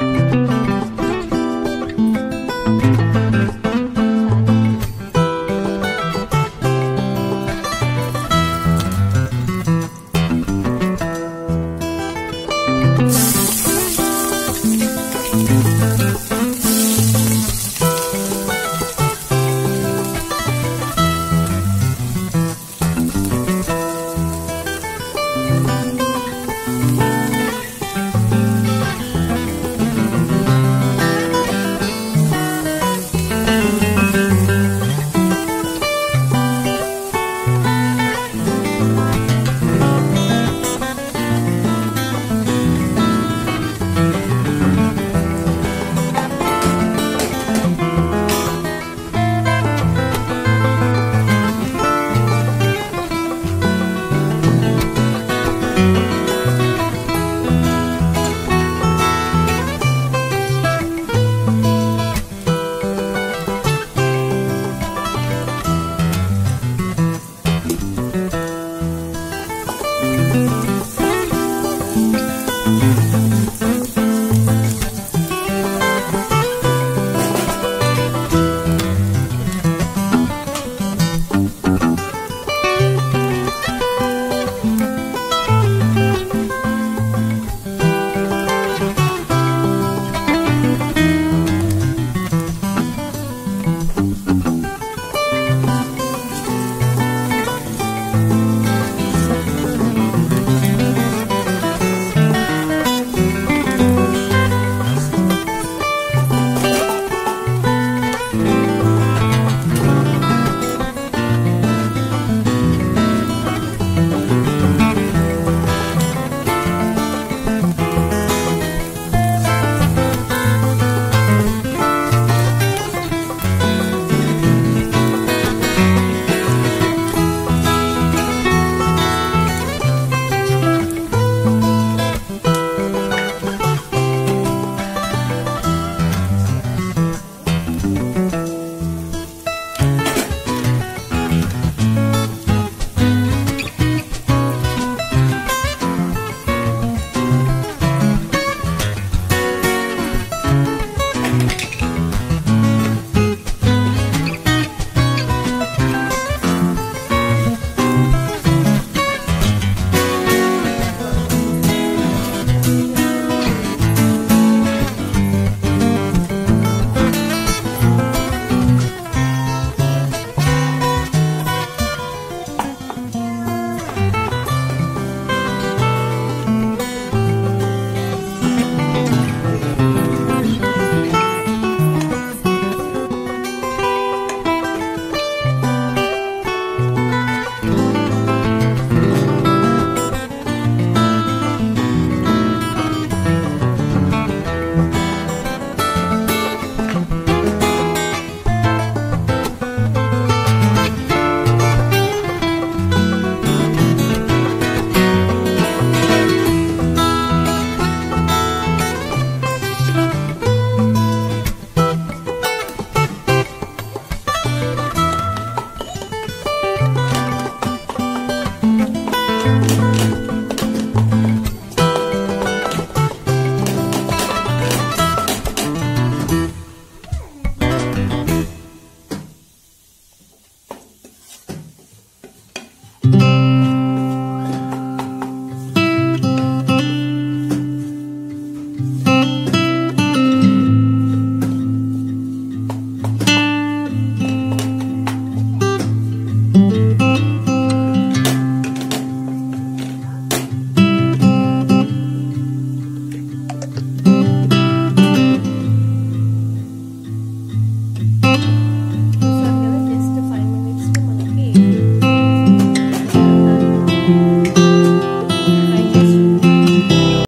you